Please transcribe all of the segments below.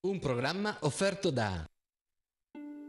Un programma offerto da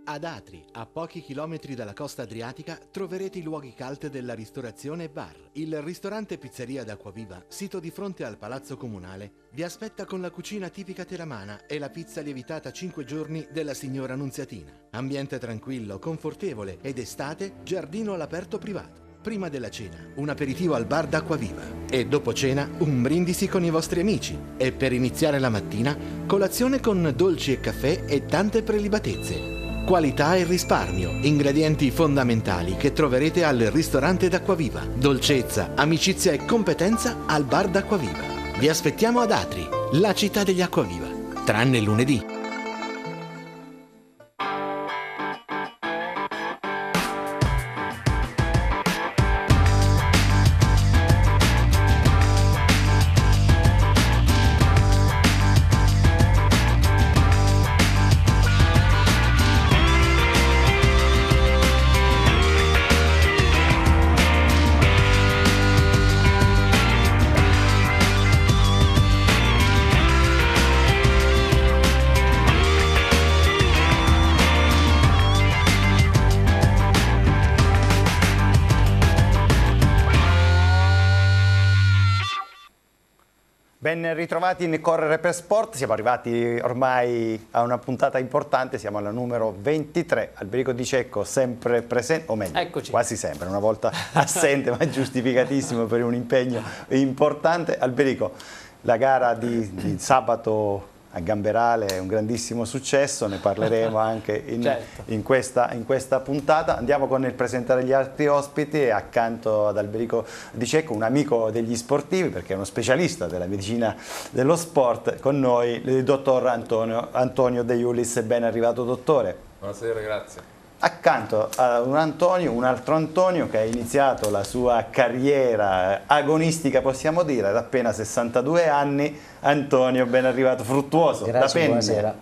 Ad Atri, a pochi chilometri dalla costa adriatica, troverete i luoghi cult della ristorazione e bar. Il ristorante Pizzeria d'Acquaviva, sito di fronte al Palazzo Comunale, vi aspetta con la cucina tipica teramana e la pizza lievitata 5 giorni della signora Annunziatina. Ambiente tranquillo, confortevole ed estate, giardino all'aperto privato. Prima della cena, un aperitivo al bar d'Acquaviva e dopo cena un brindisi con i vostri amici e per iniziare la mattina colazione con dolci e caffè e tante prelibatezze. Qualità e risparmio, ingredienti fondamentali che troverete al ristorante d'Acquaviva. Dolcezza, amicizia e competenza al bar d'Acquaviva. Vi aspettiamo ad Atri, la città degli Acquaviva, tranne lunedì. Ben ritrovati in Correre per Sport, siamo arrivati ormai a una puntata importante, siamo alla numero 23, Alberico Di Cecco sempre presente, o meglio, Eccoci. quasi sempre, una volta assente ma giustificatissimo per un impegno importante. Alberico, la gara di, di sabato a Gamberale è un grandissimo successo, ne parleremo anche in, certo. in, questa, in, questa, puntata. Andiamo con il presentare gli altri ospiti e accanto ad Alberico Di Cecco, un amico degli sportivi perché è uno specialista della medicina dello sport, con noi il dottor Antonio, Antonio De Iulis. Ben arrivato dottore. Buonasera, grazie accanto a un Antonio, un altro Antonio che ha iniziato la sua carriera agonistica possiamo dire ad appena 62 anni. Antonio ben arrivato fruttuoso Grazie, da buonasera.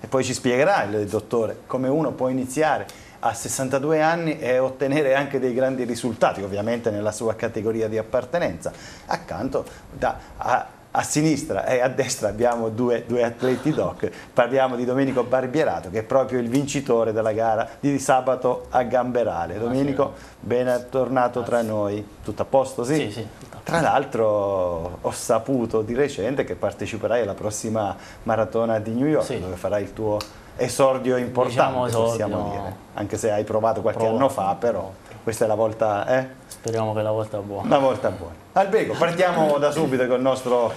E poi ci spiegherà il dottore come uno può iniziare a 62 anni e ottenere anche dei grandi risultati ovviamente nella sua categoria di appartenenza. Accanto da, a, a sinistra e a destra abbiamo due, due, atleti doc, parliamo di Domenico Barbierato che è proprio il vincitore della gara di sabato a Gamberale. Domenico, ben tornato tra noi, tutto a posto? Sì, sì. sì tra l'altro ho saputo di recente che parteciperai alla prossima maratona di New York, sì. dove farai il tuo esordio importante, diciamo esordio, possiamo dire, anche se hai provato qualche Provo. anno fa, però questa è la volta... Eh? Speriamo che la volta è buona. La volta buona. Albego, partiamo da subito con il nostro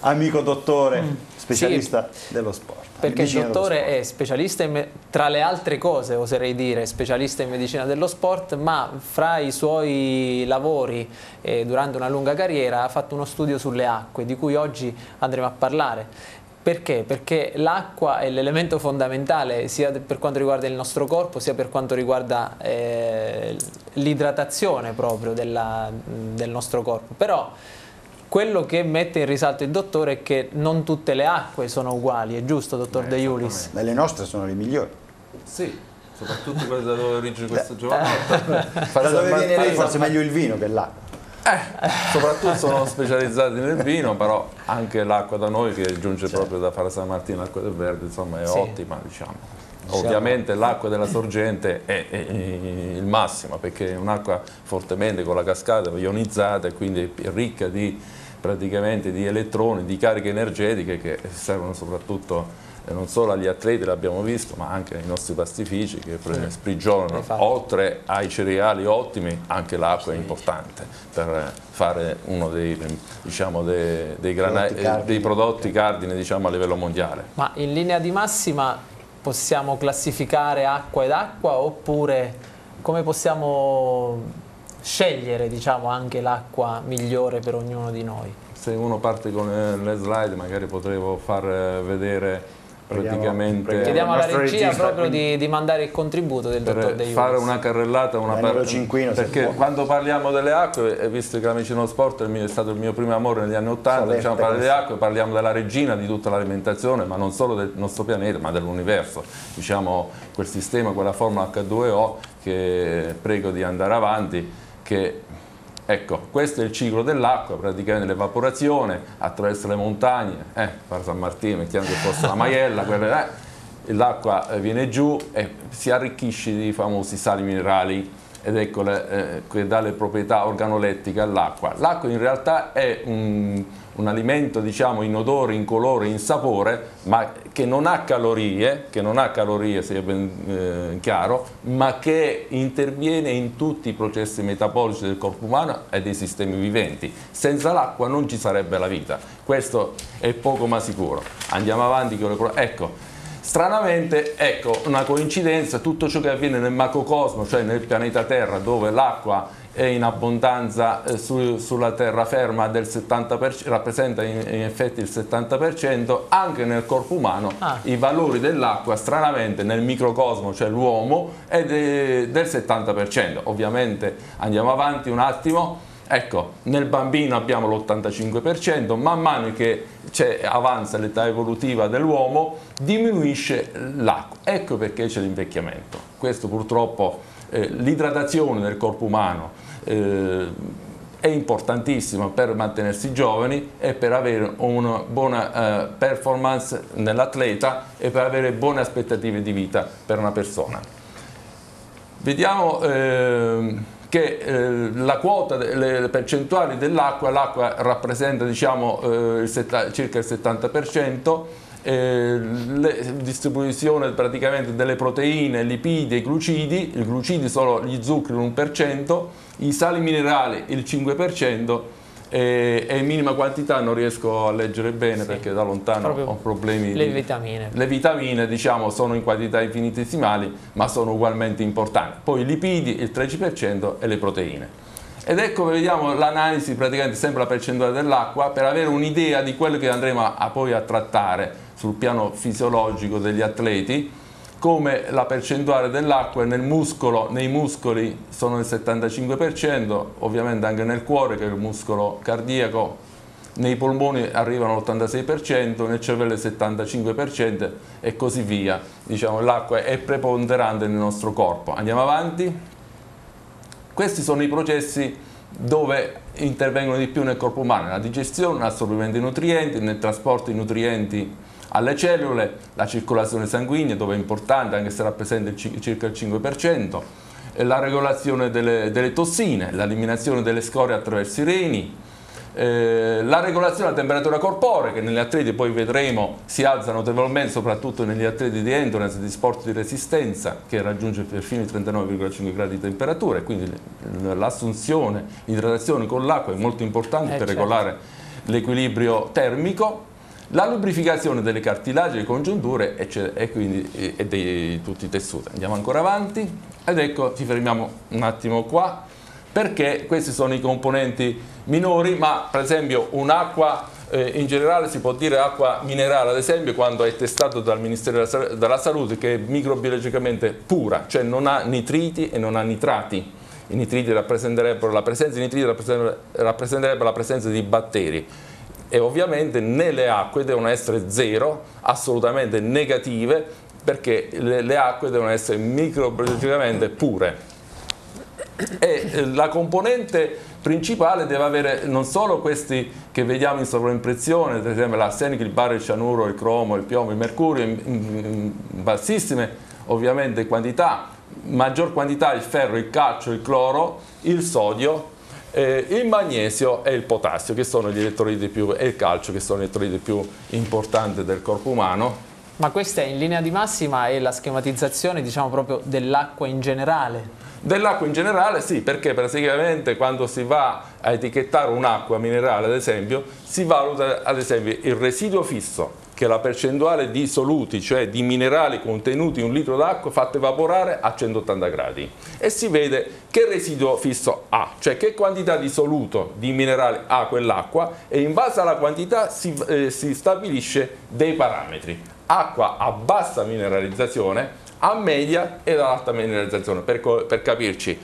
amico dottore, mm. specialista sì, dello sport. Perché il dottore è specialista in, tra le altre cose, oserei dire, specialista in medicina dello sport, ma fra i suoi lavori eh, durante una lunga carriera ha fatto uno studio sulle acque, di cui oggi andremo a parlare. Perché? Perché l'acqua è l'elemento fondamentale sia per quanto riguarda il nostro corpo sia per quanto riguarda eh, l'idratazione proprio della, del nostro corpo. Però quello che mette in risalto il dottore è che non tutte le acque sono uguali, è giusto dottor Beh, De Iulis? Ma le nostre sono le migliori. Sì, soprattutto quelle da dove origine questo giovanotto. da dove viene lei forse meglio il vino che l'acqua. Eh, soprattutto sono specializzati nel vino, però anche l'acqua da noi che giunge certo. proprio da Fara San Martino, l'acqua del Verde, insomma è sì. ottima diciamo. Ovviamente l'acqua della sorgente è, è, è, il massimo perché è un'acqua fortemente con la cascata ionizzata e quindi ricca di, praticamente di elettroni, di cariche energetiche che servono soprattutto non solo agli atleti l'abbiamo visto ma anche ai nostri pastifici che sprigionano oltre ai cereali ottimi anche l'acqua è importante per fare uno dei, diciamo, dei, dei, prodotti, cardine. dei prodotti cardine diciamo, a livello mondiale. Ma in linea di massima possiamo classificare acqua ed acqua oppure come possiamo scegliere diciamo, anche l'acqua migliore per ognuno di noi? Se uno parte con eh, le slide magari potremmo far eh, vedere praticamente chiediamo alla regia regista, proprio di, di, mandare il contributo del dottor De Iuris. fare una carrellata una parte cinquino, perché quando parliamo delle acque visto che la medicina dello sport è stato il mio primo amore negli anni 80 diciamo parlare delle acque parliamo della regina di tutta l'alimentazione ma non solo del nostro pianeta ma dell'universo. Diciamo quel sistema quella formula H2O che prego di andare avanti che Ecco, questo è il ciclo dell'acqua, praticamente l'evaporazione attraverso le montagne, eh, per San Martino, mettiamo che fosse la Maiella, eh, l'acqua viene giù e si arricchisce di famosi sali minerali ed ecco le, eh, che dà le proprietà organolettiche all'acqua. L'acqua in realtà è un, un alimento diciamo inodore, incolore, insapore, ma che non ha calorie, che non ha calorie sia ben eh, chiaro, ma che interviene in tutti i processi metabolici del corpo umano e dei sistemi viventi. Senza l'acqua non ci sarebbe la vita, questo è poco ma sicuro. Andiamo avanti con le ecco, Stranamente, ecco, una coincidenza, tutto ciò che avviene nel macrocosmo, cioè nel pianeta Terra, dove l'acqua è in abbondanza eh, su, sulla terraferma del 70%, rappresenta in, in, effetti il 70%, anche nel corpo umano ah. i valori dell'acqua stranamente nel microcosmo, cioè l'uomo, è de, del 70%. Ovviamente andiamo avanti un attimo, Ecco, nel bambino abbiamo l'85%, man mano che avanza l'età evolutiva dell'uomo diminuisce l'acqua. Ecco perché c'è l'invecchiamento. Questo purtroppo, eh, l'idratazione del corpo umano eh, è importantissima per mantenersi giovani e per avere una buona eh, performance nell'atleta e per avere buone aspettative di vita per una persona. Vediamo ehm, che eh, la quota, le percentuali dell'acqua, l'acqua rappresenta diciamo, eh, il circa il 70%, eh, distribuzione praticamente delle proteine, lipidi e glucidi, i glucidi sono gli zuccheri l'1%, i sali minerali il 5%, e, e, in minima quantità non riesco a leggere bene sì. perché da lontano ho problemi. Le di, vitamine. Le vitamine diciamo sono in quantità infinitesimali ma sono ugualmente importanti. Poi i lipidi il 13% e le proteine. Ed ecco vediamo l'analisi praticamente sempre la percentuale dell'acqua per avere un'idea di quello che andremo a, a poi a trattare sul piano fisiologico degli atleti come la percentuale dell'acqua nel muscolo, nei muscoli sono il 75%, ovviamente anche nel cuore che è il muscolo cardiaco, nei polmoni arrivano all'86%, nel cervello il 75% e così via. Diciamo, l'acqua è preponderante nel nostro corpo. Andiamo avanti. Questi sono i processi dove intervengono di più nel corpo umano, nella digestione, nell'assorbimento di nutrienti, nel trasporto di nutrienti alle cellule, la circolazione sanguigna dove è importante anche se rappresenta circa il 5%, la regolazione delle, delle tossine, l'eliminazione delle scorie attraverso i reni, eh, la regolazione della temperatura corporea che negli atleti poi vedremo si alza notevolmente soprattutto negli atleti di endurance di sport di resistenza che raggiunge perfino i 39,5 gradi di temperatura e quindi l'assunzione, l'idratazione con l'acqua è molto importante eh, per certo. regolare l'equilibrio termico la lubrificazione delle cartilagi, delle congiunture e, quindi e di tutti i tessuti. Andiamo ancora avanti. Ed ecco ci fermiamo un attimo qua perché questi sono i componenti minori ma per esempio un'acqua eh, in generale si può dire acqua minerale. Ad esempio quando è testato dal Ministero della Salute che è microbiologicamente pura cioè non ha nitriti e non ha nitrati. I nitriti rappresenterebbero la presenza di nitriti rappresenterebbe la presenza di batteri e ovviamente nelle acque devono essere zero, assolutamente negative, perché le, le acque devono essere microbiologicamente pure. E eh, la componente principale deve avere non solo questi che vediamo in sovraimpressione, ad esempio l'arsenico, il bario, il cianuro, il cromo, il piombo, il mercurio, in, in bassissime ovviamente quantità, maggior quantità il ferro, il calcio, il cloro, il sodio eh, il magnesio e il potassio che sono gli elettroliti più, e il calcio che sono gli elettroliti più importanti del corpo umano. Ma questa è in linea di massima è la schematizzazione diciamo proprio dell'acqua in generale? Dell'acqua in generale sì, perché praticamente quando si va a etichettare un'acqua minerale ad esempio si valuta ad esempio il residuo fisso che la percentuale di soluti, cioè di minerali contenuti in un litro d'acqua fatto evaporare a 180 gradi e si vede che residuo fisso ha, cioè che quantità di soluto di minerali ha quell'acqua e in base alla quantità si, eh, si stabilisce dei parametri. Acqua a bassa mineralizzazione, a media ed ad alta mineralizzazione, per, per capirci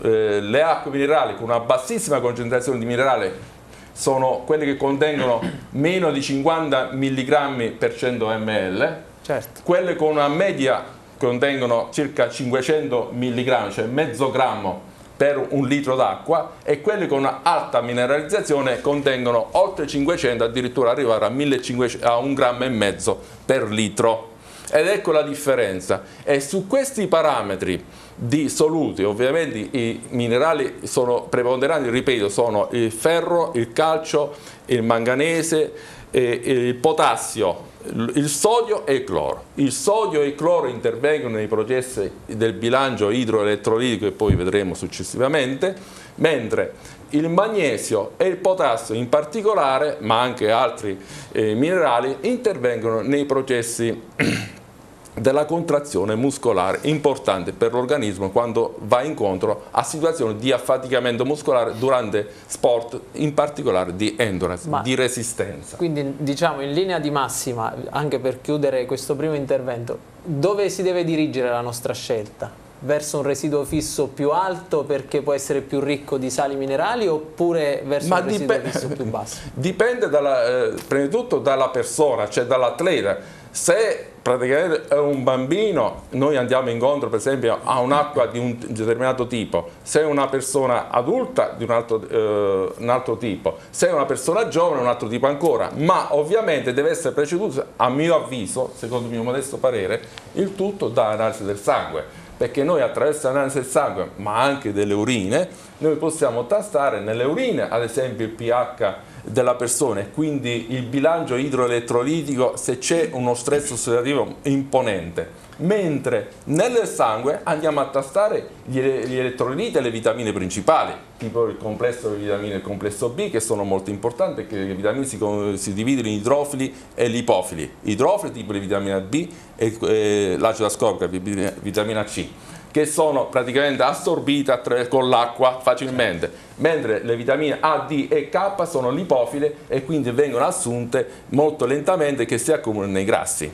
eh, le acque minerali con una bassissima concentrazione di minerale sono quelle che contengono meno di 50 mg per 100 ml, certo. quelle con una media contengono circa 500 mg, cioè mezzo grammo per un litro d'acqua e quelli con alta mineralizzazione contengono oltre 500 addirittura arrivare a, 1500, a un grammo e mezzo per litro. Ed ecco la differenza. E su questi parametri di soluti ovviamente i minerali sono preponderanti ripeto sono il ferro, il calcio, il manganese, il potassio il sodio e il cloro. Il sodio e il cloro intervengono nei processi del bilancio idroelettrolitico e poi vedremo successivamente, mentre il magnesio e il potassio in particolare, ma anche altri eh, minerali, intervengono nei processi della contrazione muscolare importante per l'organismo quando va incontro a situazioni di affaticamento muscolare durante sport in particolare di endurance, Ma, di resistenza. Quindi diciamo in linea di massima, anche per chiudere questo primo intervento, dove si deve dirigere la nostra scelta? Verso un residuo fisso più alto perché può essere più ricco di sali minerali oppure verso Ma un residuo fisso più basso? Dipende dalla, eh, prima di tutto dalla persona, cioè dall'atleta. Se praticamente è un bambino, noi andiamo incontro per esempio a un'acqua di un determinato tipo, se è una persona adulta di un altro, eh, un altro, tipo, se è una persona giovane un altro tipo ancora, ma ovviamente deve essere preceduto, a mio avviso, secondo il mio modesto parere, il tutto da analisi del sangue, perché noi attraverso l'analisi del sangue, ma anche delle urine, noi possiamo tastare nelle urine ad esempio il pH della persona e quindi il bilancio idroelettrolitico se c'è uno stress ossidativo imponente mentre nel sangue andiamo a tastare gli, gli elettroliti e le vitamine principali tipo il complesso di vitamine e il complesso B che sono molto importanti perché le vitamine si, si dividono in idrofili e lipofili idrofili tipo le vitamina B e, e l'acido ascorbico vitamina C che sono praticamente assorbite con l'acqua facilmente, mentre le vitamine A, D e K sono lipofile e quindi vengono assunte molto lentamente che si accumulano nei grassi.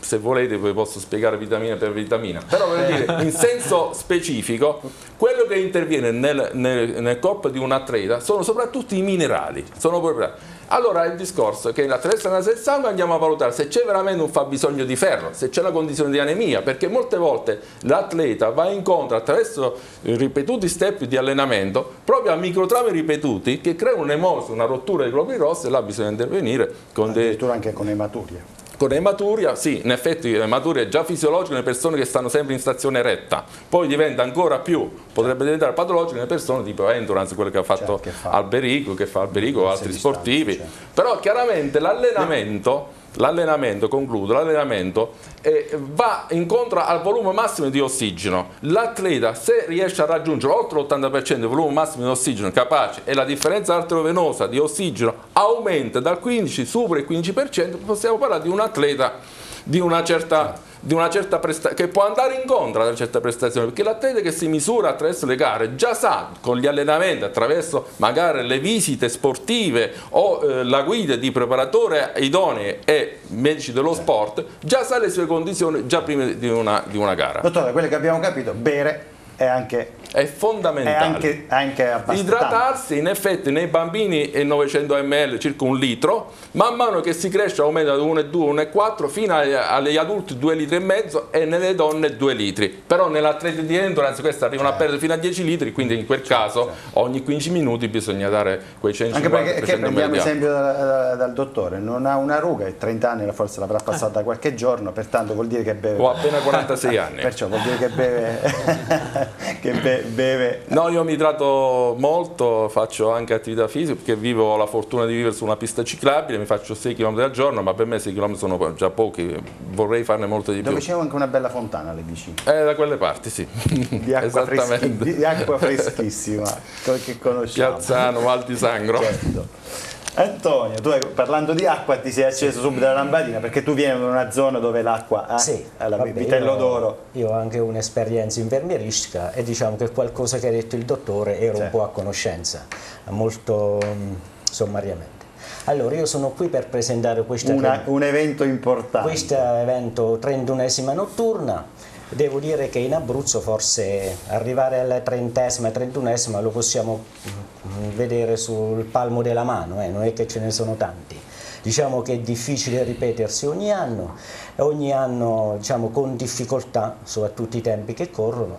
Se volete vi posso spiegare vitamina per vitamina, però voglio dire, in senso specifico, quello che interviene nel, nel, nel corpo di un atleta sono soprattutto i minerali, sono proprio allora il discorso è che attraverso l'analisi del sangue andiamo a valutare se c'è veramente un fabbisogno di ferro, se c'è la condizione di anemia, perché molte volte l'atleta va incontro attraverso ripetuti step di allenamento proprio a microtrami ripetuti che creano un'emosia, una rottura dei globuli rossi e là bisogna intervenire con addirittura dei... anche con ematuria con ematuria, sì, in effetti l'ematuria è già fisiologica nelle persone che stanno sempre in stazione retta, poi diventa ancora più, potrebbe diventare patologica nelle persone tipo endurance, quelle che ha fatto cioè, che fa. Alberico, che fa Alberico o altri sportivi, cioè. però chiaramente l'allenamento l'allenamento, concludo, l'allenamento eh, va incontro al volume massimo di ossigeno. L'atleta se riesce a raggiungere oltre l'80% del volume massimo di ossigeno capace e la differenza arteriovenosa di ossigeno aumenta dal 15 supera il 15%, possiamo parlare di un atleta di una certa di una certa prestazione, che può andare incontro a una certa prestazione, perché l'atleta che si misura attraverso le gare già sa con gli allenamenti, attraverso magari le visite sportive o eh, la guida di preparatore idonei e medici dello sport, già sa le sue condizioni già prima di una, di una gara. Dottore, quello che abbiamo capito, bere è anche è fondamentale. È anche, anche Idratarsi in effetti nei bambini è 900 ml, circa un litro, man mano che si cresce aumenta da 1,2, 1,4 fino agli adulti 2 litri e mezzo e nelle donne 2 litri. Però nell'atleta di endurance queste arrivano certo. a perdere fino a 10 litri, quindi in quel certo, caso certo. ogni 15 minuti bisogna dare quei 150 Anche perché prendiamo esempio dal, dal, dottore, non ha una ruga, e 30 anni forse l'avrà passata qualche giorno, pertanto vuol dire che beve... Ho appena 46 anni. Perciò vuol dire che beve... che beve beve? No, io mi idrato molto, faccio anche attività fisica perché vivo la fortuna di vivere su una pista ciclabile, mi faccio 6 km al giorno, ma per me 6 km sono già pochi, vorrei farne molto di Dove più. Dove c'è anche una bella fontana, le dici? Eh, da quelle parti, sì. Di acqua, freschi, di acqua freschissima, che conosciamo. Piazzano, Val di Sangro. Certo. Antonio, tu parlando di acqua ti sei acceso subito la lampadina perché tu vieni da una zona dove l'acqua ha sì, la vabbè, vitello d'oro. Io ho anche un'esperienza infermieristica e diciamo che qualcosa che ha detto il dottore ero sì. un po' a conoscenza, molto mm, sommariamente. Allora, io sono qui per presentare Una, un evento importante. Questo evento 31esima notturna Devo dire che in Abruzzo forse arrivare alla trentesima, trentunesima lo possiamo mm, vedere sul palmo della mano, eh? non è che ce ne sono tanti. Diciamo che è difficile ripetersi ogni anno, ogni anno diciamo, con difficoltà, soprattutto i tempi che corrono,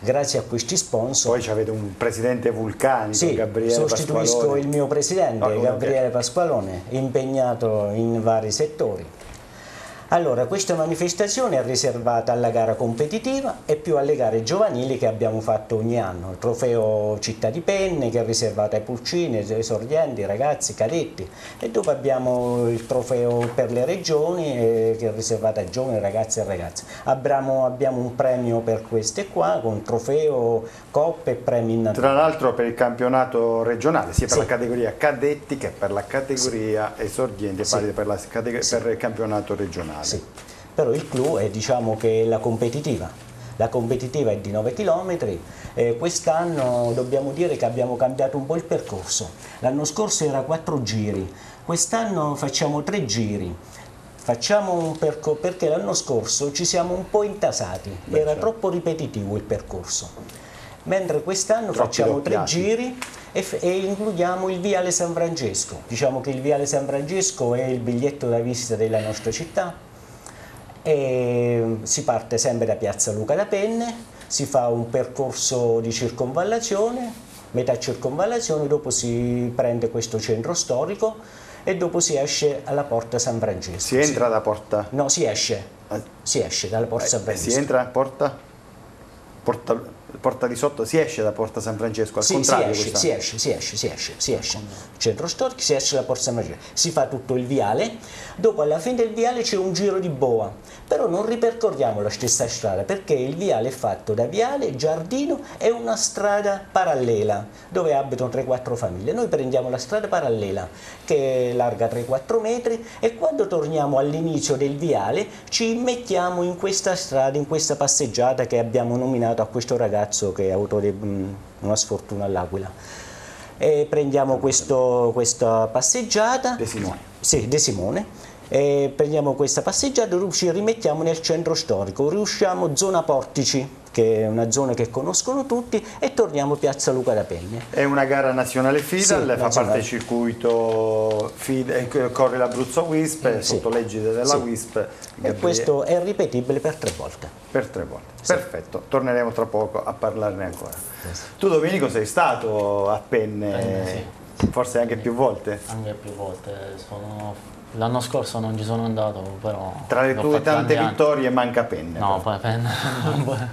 grazie a questi sponsor. Poi avete un presidente vulcanico, sì, Gabriele sostituisco Pasqualone. il mio presidente, oh, Gabriele okay. Pasqualone, impegnato in vari settori. Allora, questa manifestazione è riservata alla gara competitiva e più alle gare giovanili che abbiamo fatto ogni anno. Il trofeo Città di Penne che è riservato ai pulcini, esordienti, ragazzi, cadetti e dopo abbiamo il trofeo per le regioni eh, che è riservato ai giovani, ragazzi e ragazze. Abbiamo, abbiamo un premio per queste qua con trofeo, coppe e premi in natura. Tra l'altro per il campionato regionale, sia per sì. la categoria cadetti che per la categoria sì. esordienti, sì. per, la, per il campionato regionale nazionale. Sì, però il clou è diciamo che la competitiva. La competitiva è di 9 km, eh, quest'anno dobbiamo dire che abbiamo cambiato un po' il percorso. L'anno scorso era 4 giri, quest'anno facciamo 3 giri. Facciamo un percorso perché l'anno scorso ci siamo un po' intasati, Beh, era certo. troppo ripetitivo il percorso. Mentre quest'anno facciamo tre giri e, e, includiamo il Viale San Francesco. Diciamo che il Viale San Francesco è il biglietto da visita della nostra città, e si parte sempre da Piazza Luca da Penne, si fa un percorso di circonvallazione, metà circonvallazione, dopo si prende questo centro storico e dopo si esce alla porta San Francesco. Si entra da porta? No, si esce, ah. si esce dalla porta eh, San Francesco. Si entra a porta? porta porta di sotto si esce da Porta San Francesco, al sì, contrario si esce, si esce, si esce, si esce, si esce, centro storico, si esce da Porta San Francesco, si fa tutto il viale, dopo alla fine del viale c'è un giro di boa, però non ripercorriamo la stessa strada perché il viale è fatto da viale, giardino e una strada parallela dove abitano 3-4 famiglie, noi prendiamo la strada parallela che è larga 3-4 metri e quando torniamo all'inizio del viale ci mettiamo in questa strada, in questa passeggiata che abbiamo nominato a questo ragazzo ragazzo che è autore di mm, una sfortuna all'Aquila. E prendiamo questo, questa passeggiata. De Simone. Sì, De Simone. E prendiamo questa passeggiata e ci rimettiamo nel centro storico. Riusciamo zona Portici, che è una zona che conoscono tutti, e torniamo a Piazza Luca da Penne. È una gara nazionale FIDAL, sì, fa parte del circuito FIDAL, eh, corre l'Abruzzo WISP, eh, sì. sotto l'egide della sì. WISP. Gabriele. E questo è ripetibile per tre volte. Per tre volte, perfetto, torneremo tra poco a parlarne ancora. Tu Domenico sei stato a Penne, eh, forse anche più volte? Anche più volte, sono L'anno scorso non ci sono andato, però... Tra le tue tante vittorie manca penne. No, poi penne...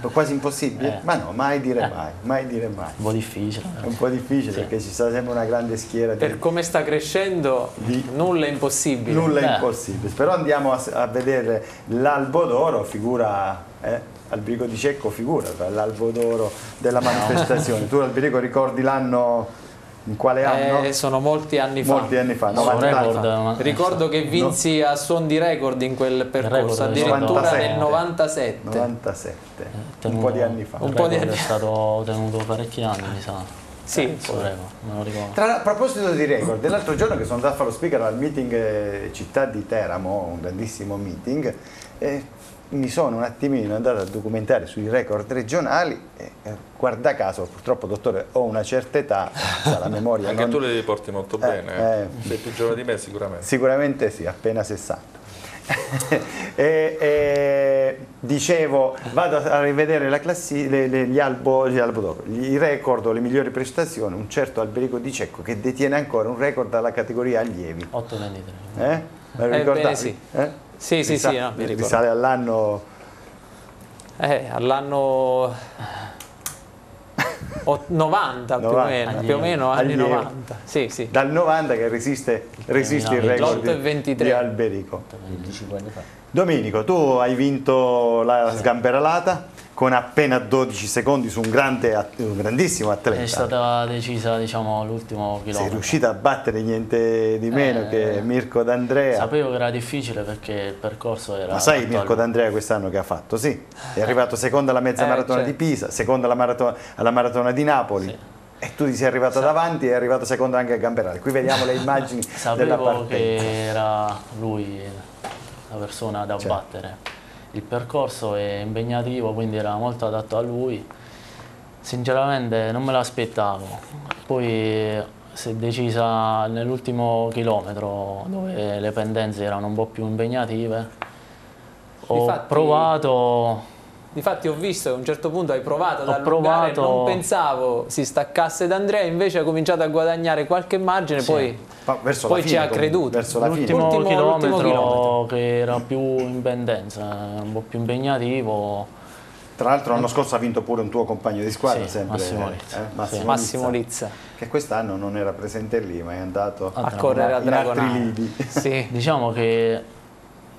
Quasi impossibile? Eh. Ma no, mai dire eh. mai, mai dire mai. Un po' difficile. È un po' difficile sì. perché ci sta sempre una grande schiera. Per di... come sta crescendo, di... nulla è impossibile. Nulla è impossibile. Però andiamo a, a vedere l'Albo d'Oro, figura... Eh? Alberico di Cecco figura l'albo d'oro della manifestazione. No. tu Alberico ricordi l'anno in quale anno? Eh, sono molti anni fa. Molti anni fa, 90 record, anni fa. Ricordo che vinsi no. a suon di record in quel percorso, addirittura 97. nel 97. 97, eh, un po' di anni fa. Un po' di anni fa. è stato tenuto parecchi anni, mi sa. Sì, eh. Tra, a proposito di record, l'altro giorno che sono andato a fare lo speaker al meeting eh, città di Teramo, un grandissimo meeting, eh, mi sono un attimino andato a documentare sui record regionali e guarda caso, purtroppo dottore ho una certa età, la memoria Anche non... tu li porti molto eh, bene, eh. sei più giovane di me sicuramente. Sicuramente sì, appena 60. e, e, dicevo, vado a rivedere la classi, le, le, gli, albo, gli, albo i record o le migliori prestazioni, un certo Alberico Di Cecco che detiene ancora un record alla categoria allievi. 8-23. Eh? Me lo eh, sì. Eh? Sì, sì, sì, no, mi ricordo. Risale all'anno... Eh, all'anno... 90, 90 più o meno, più o meno anni Allievo. 90. Sì, sì. Dal 90 che resiste, resiste il record di, di Alberico. Domenico, tu hai vinto la sgamberalata con appena 12 secondi su un, grande, un grandissimo atleta. È stata decisa diciamo, l'ultimo chilometro. Sei riuscita a battere niente di meno eh, che Mirko D'Andrea. Sapevo che era difficile perché il percorso era... Ma sai Mirko D'Andrea quest'anno che ha fatto? Sì, è arrivato secondo alla mezza eh, maratona certo. di Pisa, secondo alla maratona, alla maratona di Napoli. Sì. E tu ti sei arrivato davanti e è arrivato secondo anche a Gamberale. Qui vediamo le immagini della partenza. Sapevo che era lui la persona da certo. battere il percorso è impegnativo, quindi era molto adatto a lui. Sinceramente non me l'aspettavo. Poi si è decisa nell'ultimo chilometro dove le pendenze erano un po' più impegnative. Ho Infatti... provato Difatti ho visto che a un certo punto hai provato ad ho allungare, provato... non pensavo si staccasse da Andrea, invece ha cominciato a guadagnare qualche margine, sì. poi, poi ci ha creduto. L'ultimo chilometro, chilometro che era più in pendenza, un po' più impegnativo. Tra l'altro l'anno scorso ha vinto pure un tuo compagno di squadra, sì, sempre, Massimo Lizza. Eh? Massimo, sì. Massimo Lizza. Che quest'anno non era presente lì, ma è andato a, a correre a Dragonale. Sì. diciamo che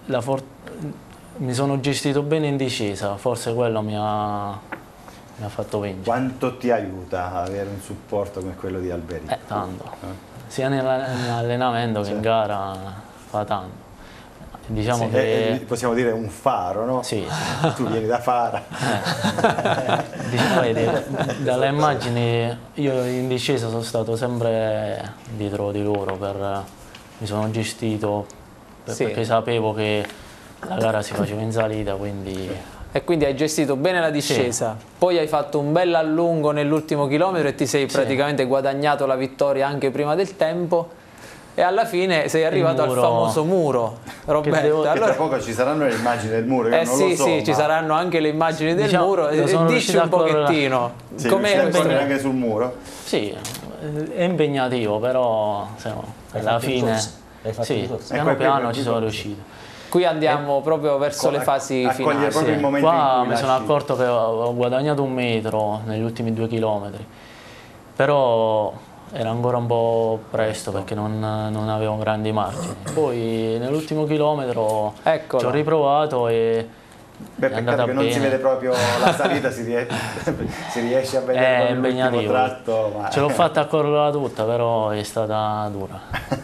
la fortuna mi sono gestito bene in discesa, forse quello mi ha, mi ha fatto vincere. Quanto ti aiuta avere un supporto come quello di Alberico? Eh, tanto, eh? sia nell'allenamento che in gara fa tanto. Diciamo sì, che... Eh, possiamo dire un faro, no? Sì. tu vieni da Fara. Eh. diciamo, vedi, dalle immagini io in discesa sono stato sempre dietro di loro, per, mi sono gestito per, sì. perché sapevo che la gara si faceva in salita, quindi... E quindi hai gestito bene la discesa, sì. poi hai fatto un bel allungo nell'ultimo chilometro e ti sei sì. praticamente guadagnato la vittoria anche prima del tempo. E alla fine sei arrivato al famoso muro Roberto devo... allora... tra poco ci saranno le immagini del muro eh sì so, sì ma... ci saranno anche le immagini del diciamo, muro. e dici un pochettino sì, com'è anche sul muro. Sì è impegnativo però insomma, alla fine sì, piano piano ci sono riuscito Qui andiamo proprio verso le fasi finali. Sì. Qua mi sono accorto che ho guadagnato un metro negli ultimi due chilometri, però era ancora un po' presto perché non, non avevo grandi margini. Poi nell'ultimo chilometro Eccolo. ci ho riprovato e Beh, peccato che bene. non si vede proprio la salita, si, riesce, si riesce a vedere è impegnativo. Tratto, ma... Ce l'ho fatta a correre tutta, però è stata dura.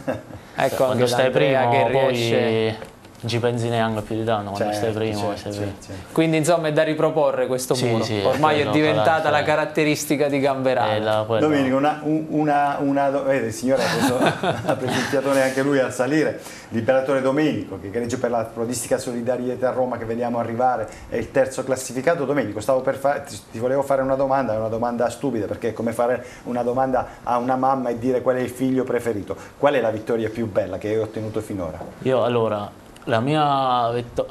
ecco, quando stai primo, che poi riesce non ci pensi neanche più di tanto quando certo, stai primo. Certo, stai certo, certo. Quindi insomma è da riproporre questo sì, muro, sì, ormai è diventata la caratteristica di Gamberale. Domenico, una, una, una, vede, il signore ha preso il fiatone anche lui a salire, l'imperatore Domenico che gareggia per la prodistica solidarietà a Roma che vediamo arrivare, è il terzo classificato. Domenico, stavo per fare, ti volevo fare una domanda, è una domanda stupida perché è come fare una domanda a una mamma e dire qual è il figlio preferito. Qual è la vittoria più bella che hai ottenuto finora? Io allora la mia,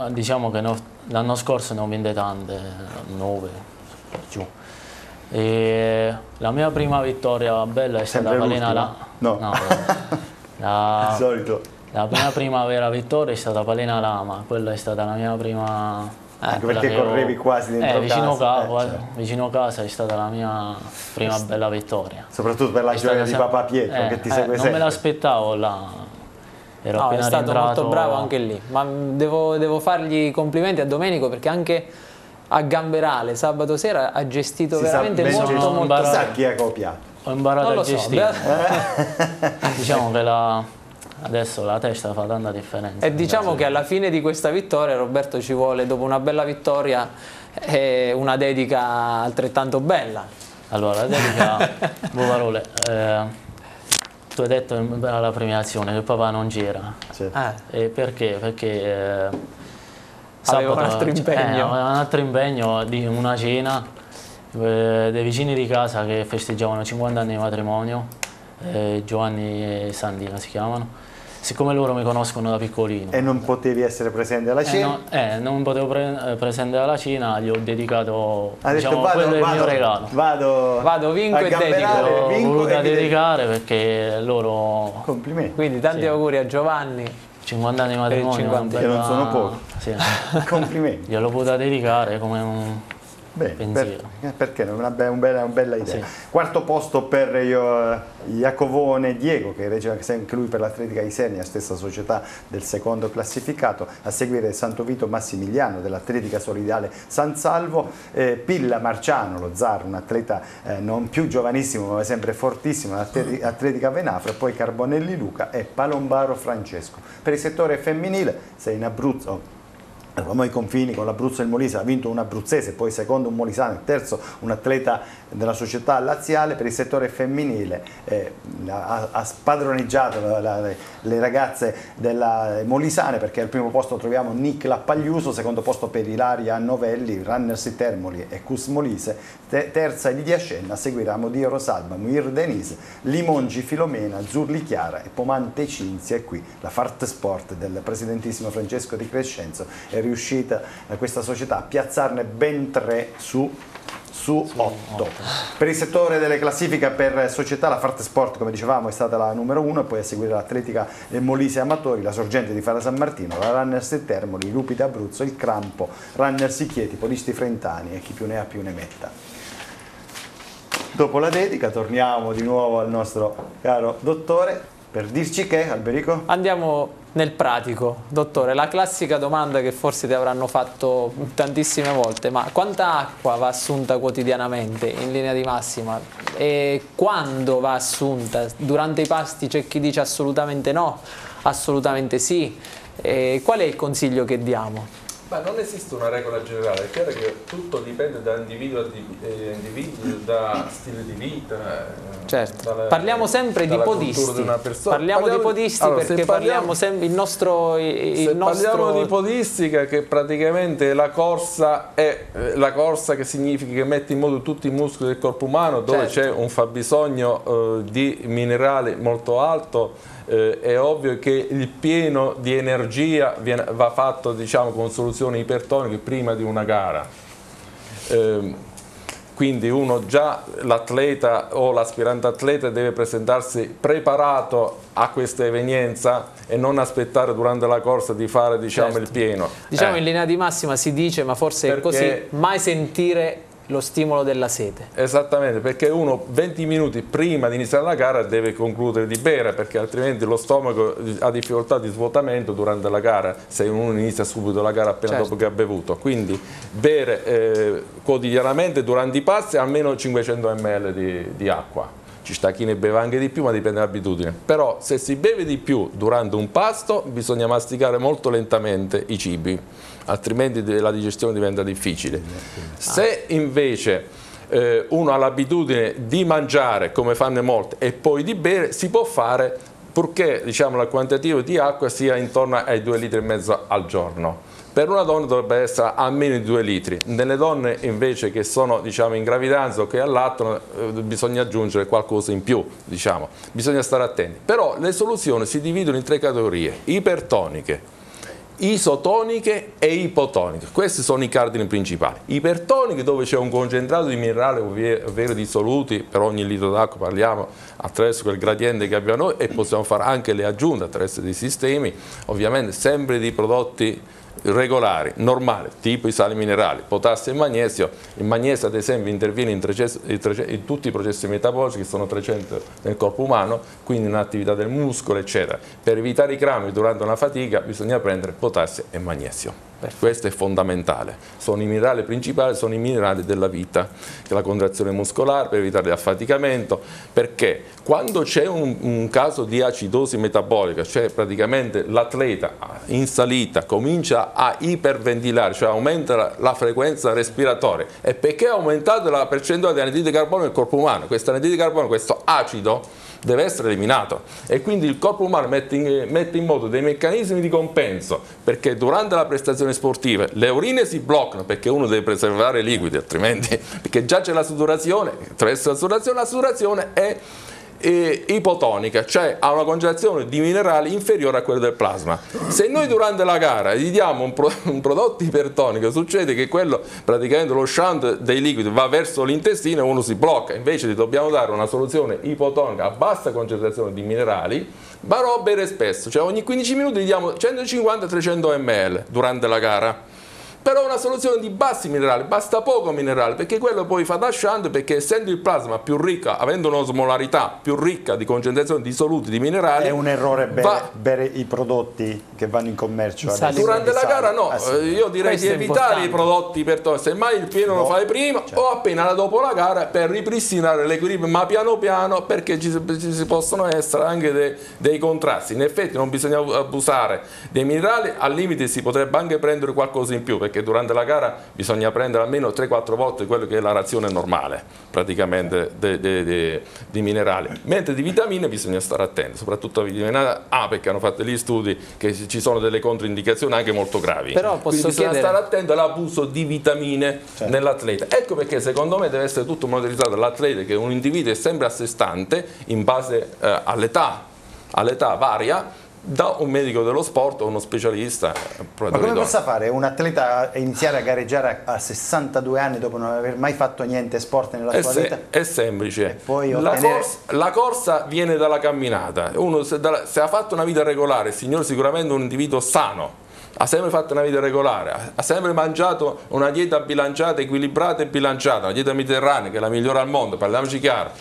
diciamo che l'anno scorso ne ho vinte tante, nove, giù. E la mia prima vittoria bella è stata Palena La... No, no la... solito. La mia prima vera vittoria è stata Palena Lama, quella è stata la mia prima... Eh, Anche perché correvi ho... quasi dentro eh, vicino casa. Ca... Eh, certo. vicino casa è stata la mia prima bella vittoria. Soprattutto per la gioia di papà Pietro eh, che ti segue eh, sempre. Non me l'aspettavo là Ero no, è stato rientrato... molto bravo anche lì, ma devo, devo fargli i complimenti a Domenico perché anche a Gamberale sabato sera ha gestito si veramente sa, molto molto bene. Sa chi ha copiato? Ho imparato a gestire. So, diciamo che la, adesso la testa fa tanta differenza. E diciamo che alla fine di questa vittoria Roberto ci vuole, dopo una bella vittoria, eh, una dedica altrettanto bella. Allora, la dedica, due parole. Eh, tu hai detto alla premiazione che papà non c'era. Sì. Ah. perché? Perché eh, aveva un altro impegno. Eh, un altro impegno di una cena eh, dei vicini di casa che festeggiavano 50 anni di matrimonio, eh, Giovanni e Sandina si chiamano siccome loro mi conoscono da piccolino. E non potevi essere presente alla cena? Eh, no, eh non potevo pre eh, presente alla cena, gli ho dedicato ha diciamo, detto, vado, quello vado, il mio regalo. Vado, vado vinco e dedico. L'ho voluta dedicare perché loro... Complimenti. Quindi tanti sì. auguri a Giovanni. 50 anni di matrimonio. Che non sono pochi. Sì. Complimenti. Gliel'ho potuta dedicare come un Bene, per, eh, perché non? Una, be una, bella, una bella idea. Sì. Quarto posto per io, Iacovone Diego, che regge anche lui per l'Atletica Isernia, stessa società del secondo classificato, a seguire Santo Vito Massimiliano dell'Atletica Solidale San Salvo, eh, Pilla Marciano, lo zar, un atleta eh, non più giovanissimo ma sempre fortissimo, l'Atletica Venafra, poi Carbonelli Luca e Palombaro Francesco. Per il settore femminile, sei in Abruzzo, Eravamo ai confini con l'Abruzzo e il Molise, ha vinto un abruzzese, poi secondo un molisano, terzo un atleta della società laziale per il settore femminile, eh, ha, ha, spadroneggiato la, la, le ragazze della Molisane perché al primo posto troviamo Nick Lappagliuso, secondo posto per Ilaria Novelli, Runners Termoli e Cus Molise, te, terza Lidia Scenna, seguirà Modio Rosalba, Muir Denise, Limongi Filomena, Zurli Chiara e Pomante Cinzia. E qui la Fart Sport del presidentissimo Francesco Di Crescenzo e riuscita questa società a piazzarne ben tre su su 8. Per il settore delle classifiche per società la Farte Sport come dicevamo è stata la numero 1 e poi a seguire l'Atletica Molise Amatori, la Sorgente di Fara San Martino, la Runners di Termoli, i Lupi d'Abruzzo, il Crampo, Runners Chieti, Polisti Frentani e chi più ne ha più ne metta. Dopo la dedica torniamo di nuovo al nostro caro dottore per dirci che, Alberico? Andiamo nel pratico, dottore, la classica domanda che forse ti avranno fatto tantissime volte, ma quanta acqua va assunta quotidianamente in linea di massima? E quando va assunta? Durante i pasti c'è chi dice assolutamente no, assolutamente sì. E qual è il consiglio che diamo? Ma non esiste una regola generale, è chiaro che tutto dipende da individuo a eh, individuo, da stile di vita. Eh, certo. Dalla, Parliamo sempre di podisti. Di parliamo, parliamo, di podisti allora, perché parliamo, sempre il nostro. Il se nostro... parliamo di podistica, che praticamente la corsa è eh, la corsa che significa che mette in moto tutti i muscoli del corpo umano, dove certo. c'è un fabbisogno eh, di minerali molto alto eh, è ovvio che il pieno di energia viene, va fatto diciamo, con soluzioni ipertoniche prima di una gara. Eh, quindi uno già l'atleta o l'aspirante atleta deve presentarsi preparato a questa evenienza e non aspettare durante la corsa di fare diciamo, certo. il pieno. Diciamo eh. in linea di massima si dice, ma forse Perché... è così, mai sentire lo stimolo della sete. Esattamente, perché uno 20 minuti prima di iniziare la gara deve concludere di bere, perché altrimenti lo stomaco ha difficoltà di svuotamento durante la gara, se uno inizia subito la gara appena certo. dopo che ha bevuto. Quindi bere eh, quotidianamente durante i passi almeno 500 ml di, di acqua ci sta chi ne beve anche di più ma dipende dall'abitudine però se si beve di più durante un pasto bisogna masticare molto lentamente i cibi altrimenti la digestione diventa difficile. Se invece eh, uno ha l'abitudine di mangiare come fanno molti e poi di bere, si può fare purché diciamo, il quantitativo di acqua sia intorno ai 2 litri e mezzo al giorno. Per una donna dovrebbe essere almeno di 2 litri, nelle donne invece che sono diciamo, in gravidanza o che allattano eh, bisogna aggiungere qualcosa in più, diciamo. bisogna stare attenti. Però le soluzioni si dividono in tre categorie, ipertoniche, isotoniche e ipotoniche. Questi sono i cardini principali. Ipertoniche dove c'è un concentrato di minerali, ovvero di soluti, per ogni litro d'acqua parliamo attraverso quel gradiente che abbiamo noi e possiamo fare anche le aggiunte attraverso dei sistemi, ovviamente sempre di prodotti regolari, normali, tipo i sali minerali, potassio e magnesio. Il magnesio ad esempio interviene in, in, tutti i processi metabolici che sono 300 nel corpo umano, quindi in attività del muscolo eccetera. Per evitare i crampi durante una fatica bisogna prendere potassio e magnesio. Questo è fondamentale. Sono i minerali principali, sono i minerali della vita, che è la contrazione muscolare per evitare l'affaticamento, perché quando c'è un, un, caso di acidosi metabolica, cioè praticamente l'atleta in salita comincia a iperventilare, cioè aumenta la, la frequenza respiratoria, è perché ha aumentato la percentuale di anidride carbonio nel corpo umano. Questa anidride carbonio, questo acido, deve essere eliminato. E quindi il corpo umano mette in, mette in, moto dei meccanismi di compenso perché durante la prestazione sportiva le urine si bloccano perché uno deve preservare i liquidi altrimenti perché già c'è la sudorazione attraverso la sudorazione la sudorazione è eh, ipotonica, cioè ha una concentrazione di minerali inferiore a quella del plasma. Se noi durante la gara gli diamo un, pro, un prodotto ipertonico, succede che quello praticamente lo shunt dei liquidi va verso l'intestino e uno si blocca, invece gli dobbiamo dare una soluzione ipotonica a bassa concentrazione di minerali, ma bere spesso, cioè ogni 15 minuti gli diamo 150-300 ml durante la gara però una soluzione di bassi minerali, basta poco minerale, perché quello poi fa da shunt, perché essendo il plasma più ricca, avendo un'osmolarità più ricca di concentrazione di soluti di minerali... È un errore bere, va... bere i prodotti che vanno in commercio. Durante la gara no, ah, sì. io direi Questo di evitare i prodotti per togliere, semmai il pieno no. lo fai prima certo. o appena dopo la gara per ripristinare l'equilibrio, ma piano piano perché ci, ci possono essere anche dei, dei contrasti. In effetti non bisogna abusare dei minerali, al limite si potrebbe anche prendere qualcosa in più, perché durante la gara bisogna prendere almeno 3-4 volte quello che è la razione normale praticamente di minerali, mentre di vitamine bisogna stare attenti, soprattutto a vitamina A perché hanno fatto gli studi che ci sono delle controindicazioni anche molto gravi. Però posso Quindi bisogna chiedere... stare attento all'abuso di vitamine certo. nell'atleta. Ecco perché secondo me deve essere tutto monitorizzato dall'atleta che un individuo è sempre a sé stante in base eh, all'età all'età varia da un medico dello sport o uno specialista. Ma come possa fare un atleta a iniziare a gareggiare a 62 anni dopo non aver mai fatto niente sport nella è sua vita? È semplice. Ottenere... La, corsa, la, corsa, viene dalla camminata. Uno se, da, se ha fatto una vita regolare, il signore sicuramente è un individuo sano ha sempre fatto una vita regolare, ha sempre mangiato una dieta bilanciata, equilibrata e bilanciata, una dieta mediterranea che è la migliore al mondo, parliamoci chiaro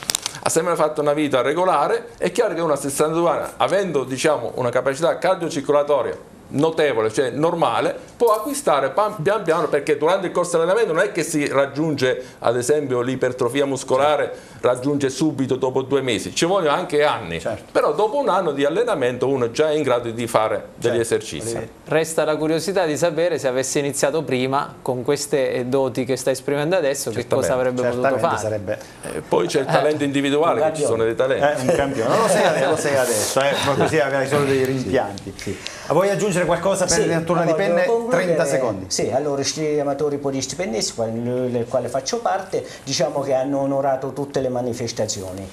ha sempre fatto una vita regolare, è chiaro che uno a 62 anni, avendo diciamo, una capacità cardiocircolatoria notevole, cioè normale, può acquistare pian piano perché durante il corso di allenamento non è che si raggiunge ad esempio l'ipertrofia muscolare, raggiunge subito dopo due mesi, ci vogliono anche anni, certo. però dopo un anno di allenamento uno già è in grado di fare degli certo. esercizi. Resta la curiosità di sapere se avesse iniziato prima con queste doti che sta esprimendo adesso Certamente. che cosa avrebbe potuto fare. Sarebbe... Eh, poi c'è il talento individuale, che ci sono dei talenti. Eh, un campione, non lo sei adesso, lo sei adesso eh, così avrai solo dei rimpianti. Sì, sì. A voi aggiungere qualcosa per sì, il turno di penne? 30 secondi. Sì, allora gli amatori podisti pennesi, del quale faccio parte, diciamo che hanno onorato tutte le manifestazioni.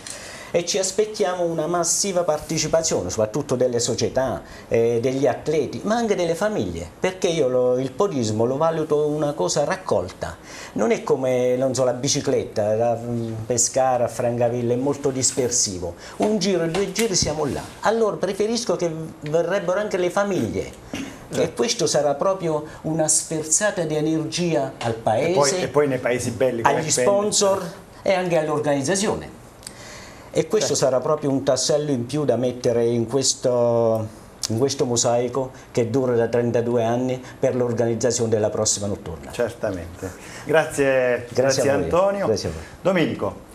E ci aspettiamo una massiva partecipazione, soprattutto delle società, eh, degli atleti, ma anche delle famiglie, perché io lo, il podismo lo valuto una cosa raccolta, non è come so, la bicicletta, da mm, Pescara a Francavilla, è molto dispersivo, un giro due giri siamo là, allora preferisco che verrebbero anche le famiglie. E questo sarà proprio una sferzata di energia al paese, e poi, e poi nei paesi belli, agli sponsor e anche all'organizzazione e questo certo. sarà proprio un tassello in più da mettere in questo, in questo mosaico che dura da 32 anni per l'organizzazione della prossima notturna. Certamente. Grazie, grazie, grazie Antonio. Grazie Domenico.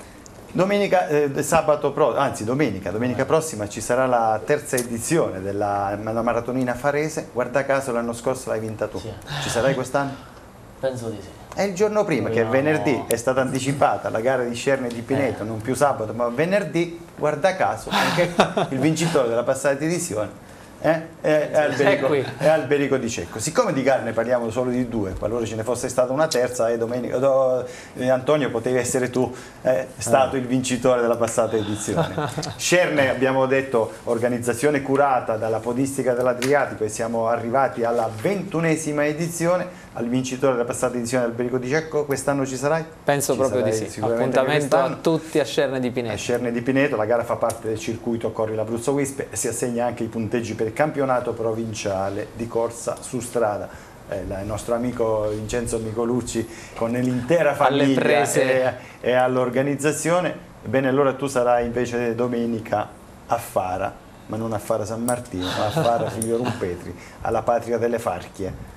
Domenica, eh, sabato pro, anzi domenica, domenica prossima ci sarà la terza edizione della maratonina farese. Guarda caso l'anno scorso l'hai vinta tu. Sì. Ci sarai quest'anno? Penso di sì. È il giorno prima, che è venerdì, è stata anticipata la gara di Cerne di Pineto, eh. non più sabato, ma venerdì, guarda caso, anche il vincitore della passata edizione eh? è, è, Alberico, è, Alberico, di Cecco. Siccome di carne parliamo solo di due, qualora ce ne fosse stata una terza, eh, domenica, do, eh, Antonio potevi essere tu eh, stato ah. il vincitore della passata edizione. Cerne abbiamo detto organizzazione curata dalla Podistica dell'Adriatico e siamo arrivati alla ventunesima edizione al vincitore della passata edizione del Berico di Cecco, quest'anno ci sarai? Penso ci proprio sarai, di sì, appuntamento a tutti a Scerne di Pineto. A Scerne di Pineto, la gara fa parte del circuito Corri l'Abruzzo Wisp e si assegna anche i punteggi per il campionato provinciale di corsa su strada. Eh, il nostro amico Vincenzo Micolucci con l'intera famiglia e, e all'organizzazione. Ebbene allora tu sarai invece domenica a Fara, ma non a Fara San Martino, ma a Fara Figlio Rumpetri, alla patria delle Farchie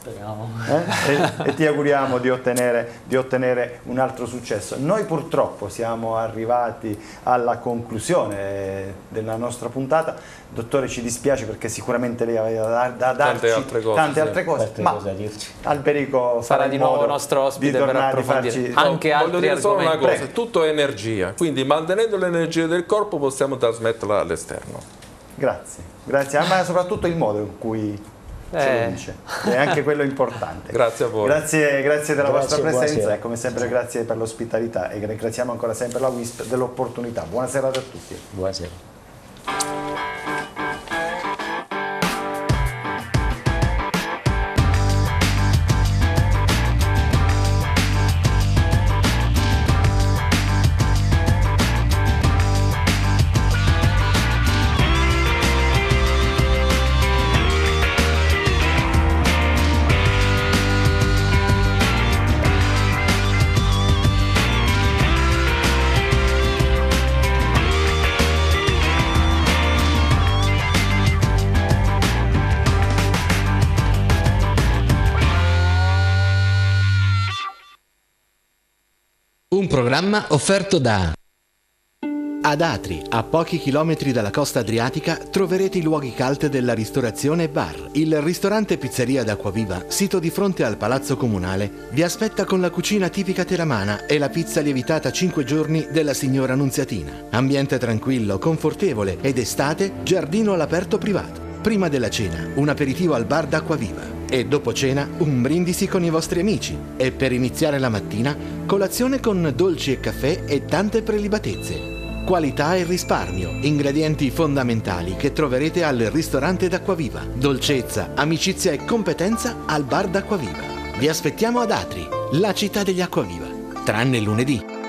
Speriamo. Eh? E, e, ti auguriamo di ottenere, di ottenere, un altro successo. Noi purtroppo siamo arrivati alla conclusione della nostra puntata. Dottore, ci dispiace perché sicuramente lei aveva da, da darci tante altre cose, tante altre cose ma Alberico sarà di nuovo nostro ospite per approfondire anche altri Voglio dire solo una cosa, tutto è energia, quindi mantenendo l'energia del corpo possiamo trasmetterla all'esterno. Grazie, grazie, ma soprattutto il modo in cui eh. è anche quello importante. grazie a voi. Grazie, grazie della grazie, vostra presenza buonasera. e come sempre grazie per l'ospitalità e ringraziamo ancora sempre la WISP dell'opportunità. Buonasera a tutti. Buonasera. Programma offerto da ad Atri, a pochi chilometri dalla costa adriatica, troverete i luoghi cult della ristorazione bar. Il ristorante Pizzeria d'Acquaviva, sito di fronte al Palazzo Comunale, vi aspetta con la cucina tipica teramana e la pizza lievitata 5 giorni della signora Nunziatina. Ambiente tranquillo, confortevole ed estate, giardino all'aperto privato. Prima della cena, un aperitivo al bar d'Acquaviva e dopo cena un brindisi con i vostri amici e per iniziare la mattina colazione con dolci e caffè e tante prelibatezze. Qualità e risparmio, ingredienti fondamentali che troverete al ristorante d'Acquaviva. Dolcezza, amicizia e competenza al bar d'Acquaviva. Vi aspettiamo ad Atri, la città degli Acquaviva, tranne lunedì.